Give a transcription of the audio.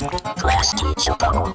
Class teacher bubble.